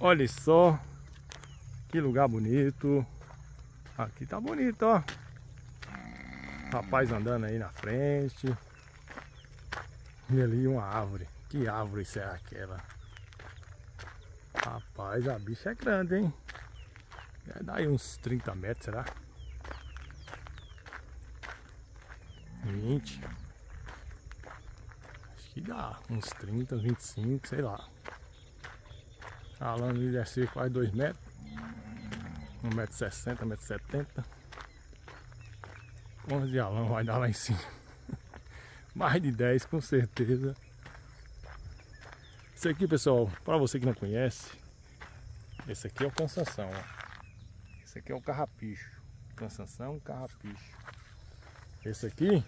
Olha só. Que lugar bonito. Aqui tá bonito, ó. Rapaz andando aí na frente. E ali uma árvore. Que árvore é aquela? Rapaz, a bicha é grande, hein? Deve dar aí uns 30 metros, será? 20 Acho que dá uns 30, 25, sei lá A lama deve ser quase 2 metros 1,60m, 1,70m Quantos de alão vai dar lá em cima? Mais de 10 com certeza Esse aqui pessoal, para você que não conhece Esse aqui é o cansação Esse aqui é o carrapicho Cansação, carrapicho Esse aqui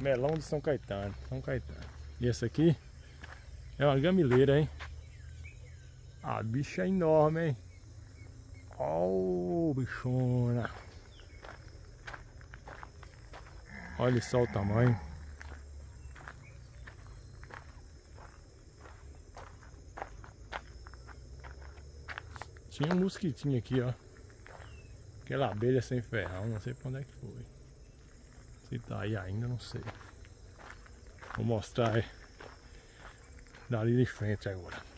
Melão de São Caetano. São Caetano. E essa aqui é uma gamileira, hein? A bicha é enorme, hein? Ó, oh, bichona. Olha só o tamanho. Tinha um mosquitinho aqui, ó. Aquela abelha sem ferrão, não sei pra onde é que foi. Se tá aí ainda, não sei. Vou mostrar aí. Dali de frente agora.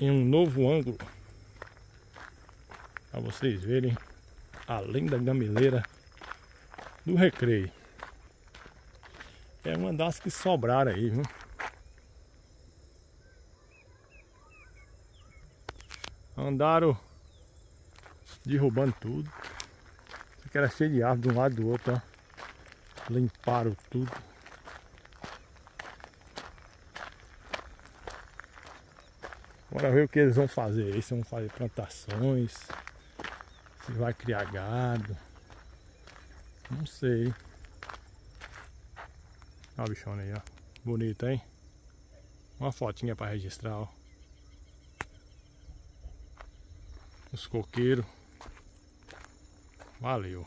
Em um novo ângulo. Pra vocês verem. Além da gamileira do recreio. É uma das que sobraram aí, viu? Andaram derrubando tudo que era cheio de árvore de um lado e do outro, ó. Limparam tudo. Bora ver o que eles vão fazer. Se vão fazer plantações. Se vai criar gado. Não sei. Olha o bichona aí, ó. Bonito, hein? Uma fotinha para registrar, ó. Os coqueiros. Valeu.